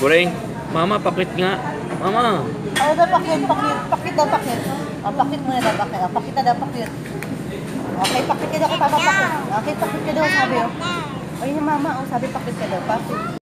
Kuring, mama, pakit nga. Mama. Ano daw pakit, pakit, pakit daw pakit. Oh, pakit muna daw pakit. Oh, pakit na daw pakit. Okay, pakit ka daw kung pakit. Okay, pakit ka daw sabi oh. Ayun yung mama, oh, sabi pakit ka daw, pakit.